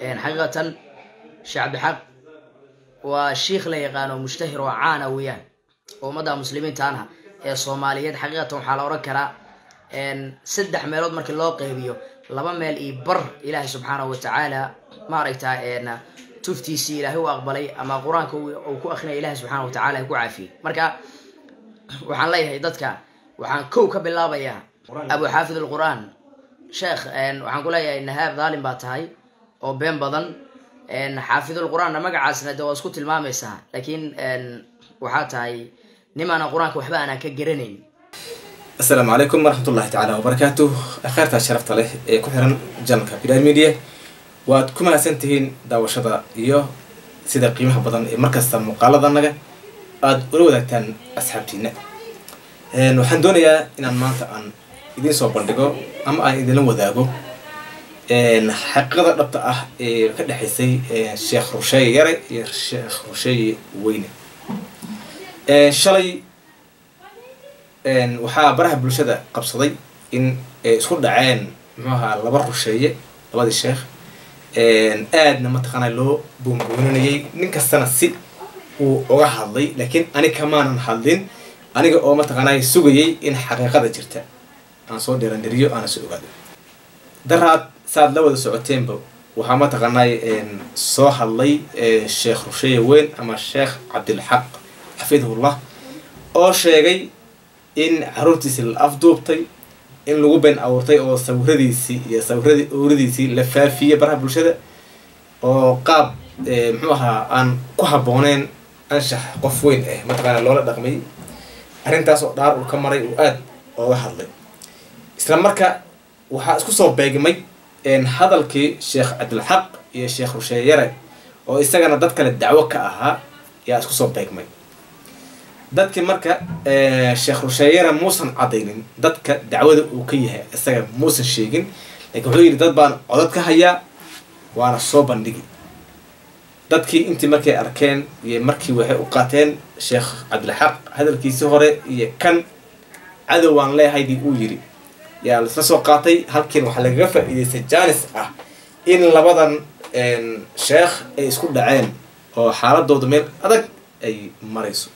xaqiiqatan sheekh cabdixaq waa shiikh la yaqaano mushtahir oo caana weeyaan. Oo ummadda muslimiintaana ee soomaaliyeed xaqiiqatan waxaa la odhan karaa saddex meelood markii loo qeybiyo laba meel iyo bar ilaahay subxaanahu watacaala maaragta tuftiisii ilaahay u aqbalay ama qur'aanka uu ku akrinaya ilahay subxaana watacaala ku caafiyey marka waxaan leeyahay dadka waxaan kow ka bilaabayaa abu xaafid alqur-aan sheekh waxaan ku leeyahay nahaab dhaalim baa tahay oo been badan xaafidulqur-aanna magacaasna de waa isku tilmaamaysaa. Laakiin waxaa tahay nimaana qur'aanka waxba aanan ka garanayn. Asalaamu calaykum waraxmatullahi tacaala wabarakaatu kheyrtaa sharafta leh ee ku xiran janalka bidaan media. Waad ku mahadsan tihiin daawashada iyo sida qiimaha badan ee markasta muuqaaladanaga aada ula wadaagtaan asxaabtiina waxaan doonayaa inaan maanta aan idiin soo bandhigo ama aan idinla wadaago xaqiiqada dhabta ah ee ka dhexaysay sheekh rusheeye yare iyo sheekh rusheeye weyne. Shalay waxaa baraha bulshada qabsaday in ay isku dhaceen muxuu ahaa laba rusheeye labadii sheekh aadna mataqaanaa loo boonbooninayay nin kastana si uu uga hadlay laakiin ani kamaanan hadlin aniga oo mataqaanaa sugayay in xaqiiqada jirta. Aan soo dheerandheriyo aana soo ogaado daraad saaad la wada socoteenba waxaa mataqaanay soo hadlay sheekh rusheeye weyn ama sheekh cabdilxaq xafidahullah oo sheegay in caruurtiisii la afduubtay in lagu been abuurtay oo sawiradiisii iyo sawiradi owradiisii la faafiyey baraha bulshada oo qaab muxuu ahaa aan ku habbooneen anshax qof weyn ah mataqaana loola dhaqmay. Arrintaas oo dhaar uu ka maray uu aada ooga hadlay. Isla marka waxaa isku soo beegmay hadalkii sheekh cabdilxaq iyo sheekh rusheeye yare oo isagana dad kale dacwo ka ahaa yaa isku soo beegmay. Dadkii marka sheekh rusheeye yare muusan caddaynin dadka dacwada uu ka yahay isaga muusan sheegin laakiin wuxuu yidhi dad baan codad ka hayaa waana soo bandhigi. Dadkii intii markay arkeen iyo markii waxay u qaateen sheekh cabdilxaq hadalkiisii hore iyo kan cadow waan leehaydii uu yidhi yaa laisla soo qaatay halkiin waxaa lagaga faa-iideystay janis ah in labadan sheekh ay isku dhaceen oo xaaladooda meel adag ay marayso.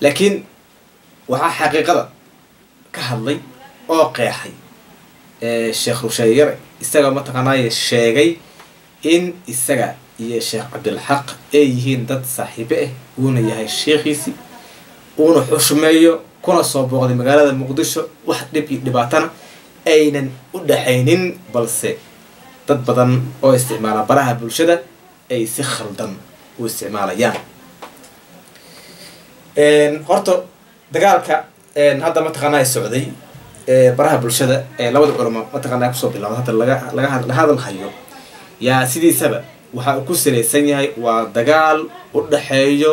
Laakiin waxaa xaqiiqada ka hadlay oo qeexay sheekh rusheeye yare isaga mataqaanaaye sheegay in isaga iyo sheekh cabdilxaq ay yihiin dad saaxiibe ah uuna yahay sheekhiisii uuna xushmeeyo kuna soo booqday magaalada muqdisho wax dhib iyo dhibaatana aynan u dhaxaynin balse dad badan oo isticmaala baraha bulshada ay si khaldan u isticmaalayaan. Horta dagaalka hadda mataqaanaa socday baraha bulshada ee labada culamo mataqaanaa ku soo bilaabad hadda laga hadal hayo. Yaa sidiisaba waxa uu ku salaysan yahay waa dagaal u dhaxeeyo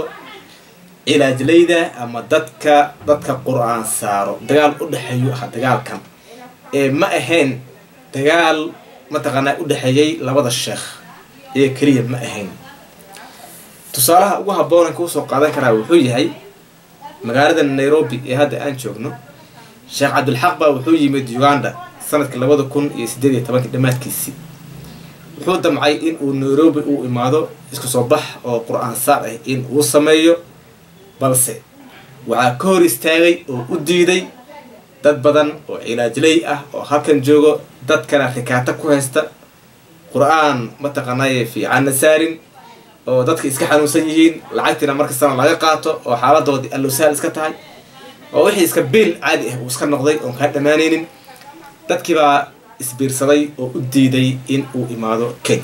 cilaajlayda ama dadka dadka qur'aan saaro. Dagaal u dhexeeyo aha dagaalkan. Ee ma ahayn dagaal mataqaanaa u dhexeeyay labada sheekh. Ee keliya ma ahayn. Tusaalaha ugu habboonanka u soo qaadan karaa wuxuu yahay magaalada nairobi ee hadda aan joogno. Sheekh cabdilxaq baa wuxuu yimid uganda sannadkii labada kun iyo sideed iyo tobankii dhammaadkiisii. Wuxuu damcay in uu nairobi uu imaado isku soo bax oo qur'aan saar ah in uu sameeyo balse waxaa ka hor istaagay oo u diiday dad badan oo cilaajley ah oo halkan joogo dadkana rikaata ku haysta. Qur'aan mataqaanaaye fiicanna saarin oo dadka iska xanuunsan yihiin lacagtiina markastana laga qaato oo xaaladoodii allowsaal iska tahay oo wixii iska biil caadi ah uu iska noqday oon kaa dhammaanaynin dadkiibaa isbiirsaday oo u diiday in uu imaado kenya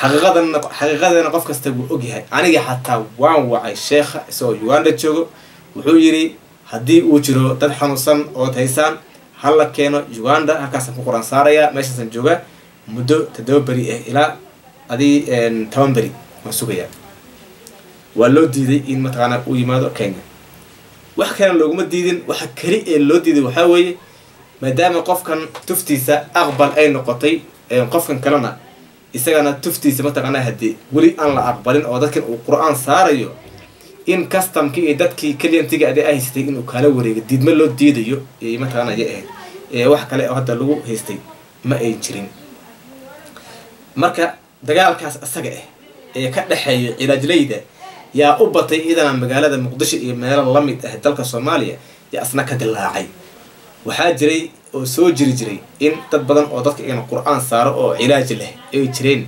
xaqiiqadana qof kasta wuu ogyahay aniga xataa waan wacay sheekha isagoo uganda joogo. Wuxuu yidhi haddii uu jiro dad xanuunsan ood haysaan hala keeno uganda halkaasaan ku qoran saarayaa meeshaasaan joogaa muddo toddoba beri ah ilaa adii toban beri waan sugayaa waa loo diiday in mataqaanaa uu yimaado kenya. Wax kalena looguma diidin waxa keli ee loo diiday waxaa weeye maadaama qofkan tuftiisa aqbal ay noqotay qofkan kalena isagana tuftiisa mataqaanaa haddii weli aan la aqbalin oo dadkan uu qur'aan saarayo in customkii iyo dadkii clientiga adi a haystay inuu kaala wareego diidma loo diidayo? Mataqaana ya ahayd. Wax kale oo hadda lagu haystay ma ay jirin. Marka dagaalkaas isaga ah ee ka dhexeeya cilaajleyda yaa u batay idana magaalada muqdisho iyo meelo la mid ah dalka soomaaliya yaa asna ka dilaacay. Waxaa jiray oo soo jiri jiray in dad badan oo dadka iyana qur'aan saaro oo cilaaj leh ay jireen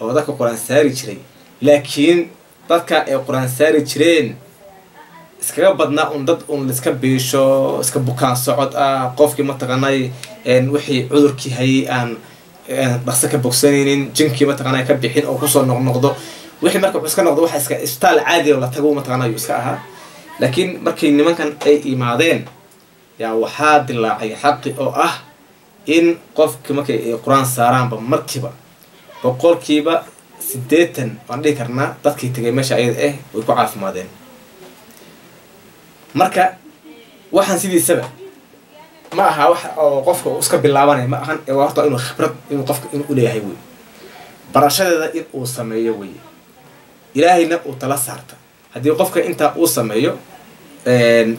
oo dadka qur'aan saari jiray. Laakiin dadka ay qur'aan saari jireen iskaga badnaa un dad un laiska biisho iska bukaan socod ah qofkii mataqaanay wixii cudurkii hayay aan dhaqso ka bogsanaynin jinkii mataqaanay ka bixin oo ku soo noqnoqdo. Wixii marka wuxuu iska noqdo waxa iska isbitaal caadi oo la tago mataqaana iska ahaa. Laakiin markay nimankan ay imaadeen yaa waxaa dilaacay xaqi oo ah in qofki markay ay qur'aan saaraanba markiiba boqolkiiba siddeetan waan dhihi karnaa dadkii tegay meesha ayada ah way ku caafimaadeen. Marka waxaan sidiisaba ma aha wax oo qofka uu iska bilaabanaya ma ahan ee horta inuu khibrad inuu qofka inuu uleeyahay wey. Barashadeeda in uu sameeyo wey. Ilaahayna uu tala saarta. Haddii qofka intaa uu sameeyo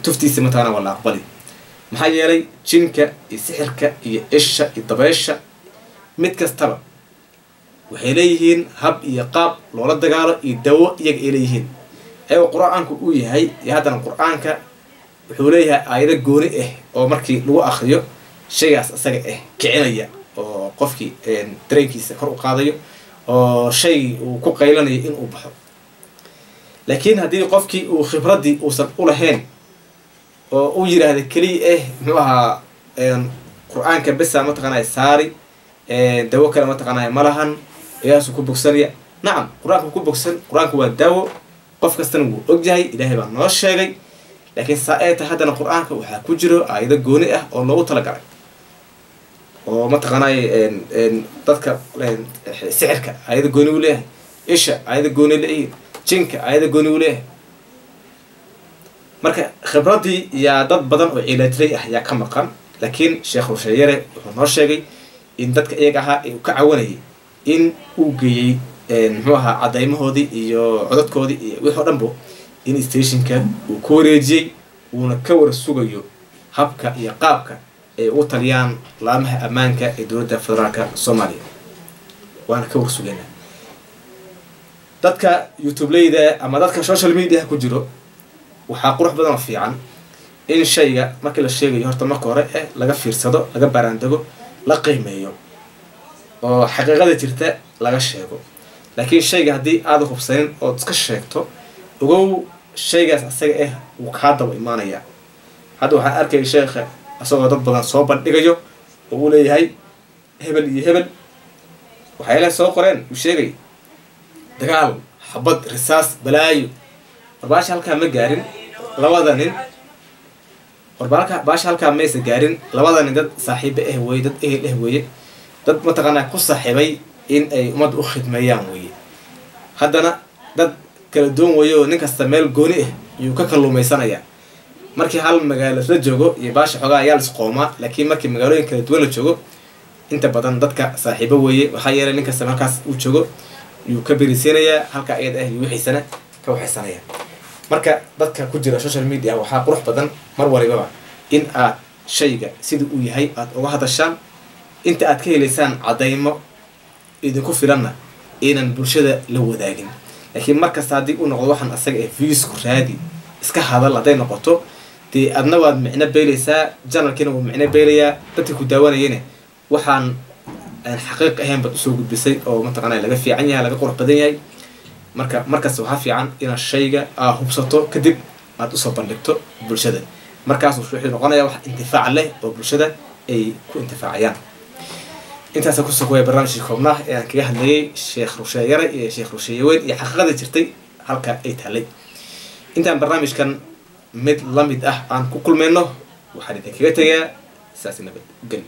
tuftiisa mataqana waa la aqbali maxaa yeelay jinka iyo sixirka iyo isha iyo dabeesha mid kastaba waxay leeyihiin hab iyo qaab loola dagaalo iyo dawo iyaga ay leeyihiin. Ayagoo qur'aanku uu yahay iyo haddana qur'aanka wuxuu leeyahay aayado gooni ah oo markii lagu akriyo shaygaas isaga ah kicinaya oo qofkii dareenkiisa kor u qaadayo oo shay uu ku qaylanayo in uu baxo. Laakiin haddii qofkii uu khibraddii uusan u lahayn oo uu yidhaahda keliya ah muxuu ahaa qur'aanka besa mataqaanaya saari dawo kale mataqaanaya ma lahan ilaahaasu ku bogsanaya nacam qur'aanka ku bogsan qur'aanka waa daawo qof kastana wuu ogyahay ilaahay baa noo sheegay laakiin saa ee haddana qur'aanka waxaa ku jiro aayado gooni ah oo loogu talagalay oo mataqaanay dadka sixirka aayado gooni uu leeyahay isha aayado gooni leeyihiin jinka aayado gooni uu leeyahay marka khibraddii yaa dad badan oo cilaajlay ah yaa ka maqan laakiin sheekh rusheeyare wuxuu noo sheegay in dadka iyaga ahaa ee uu ka cawanayay in uu geeyey muxuu ahaa cadaymahoodii iyo codadkoodii iyo wix oo dhanbo in stationka uu ku wareejiyey uuna ka war sugayo habka iyo qaabka ay ugu taliyaan laamaha ammaanka ee dowladda federaalka soomaaliya. Waana ka war dadka youtubeleyda ama dadka social media ku jiro waxaa qurux badan oo fiican in shayga markii la sheegayo horta marka hore eh laga fiirsado laga baaraandego la qiimeeyo oo xaqiiqada jirta laga sheego. Laakiin shayga haddii aada hubsanin ood iska sheegto ogow shaygaas asaga ah wuu kaa daba imaanayaa hadda waxaan arkaya sheekha isagoo dad badan soo bandhigayo oo uu leeyahay hebel iyo hebel waxayla soo qoreen uu sheegay. Dagaal xabad risaas balaayo war baasha halkaa ma gaarin labada nin. War baasha halkaa maysa gaarin labada nin dad saaxiibo ah weeye dad ehel ah weeye. Dad mataqaanaa ku saaxiibay in ay ummadda u khidmeeyaan weeye. Haddana dad kala duwan weeye nin kasta meel gooni ah ayuu ka kalluumaysanayaa. Markii hal magaalo la joogo iyo baasha xoogaa ayaa qoomaa laakiin markii magaalooyin kala duwan la joogo inta badan dadka saaxiibo weeye waxaa yeelay nin kasta uu joogo yuu ka berisiinayaa halka iyada ah iyo wixiisana ka waxaysanaya marka dadka ku jira social media waxaa qurux badan mar walibaba in aad shayga sida uu yahay aada uga hadashaan. Inta aad ka helaysaan caddaymo idinku filanna inaan bulshada la wadaagin. Laakiin markasta haddii uu noqdo waxaan asaga ah viisku raadi iska hadal hadday noqoto dee adna waad micno beelaysaa janalkiina wuu micno beelayaa dadka ku daawanayana waxaan aan xaqiiq ahayn baad u soo gudbisay oo mataqaana laga fiican yahay laga qurux badan yahay marka markasta waxaa fiican inaad shayga aa hubsato kadib aad u soo bandhigto bulshada. Markaas wuxuu noqonaya wax intifaac leh oo bulshada ay ku intifaacayaan. Intaasa ku soo kuwaya barnaamijkii koobnaah ee aan kaga hadlayay sheekh rusheeyare iyo sheekh rusheeyaweyn iyo xaqiiqada jirtay halka ay taallay. Intaan barnaamijkan mid la mid ah aan ku kulmayno waxaan idinkaga tegayaa saas nabad geli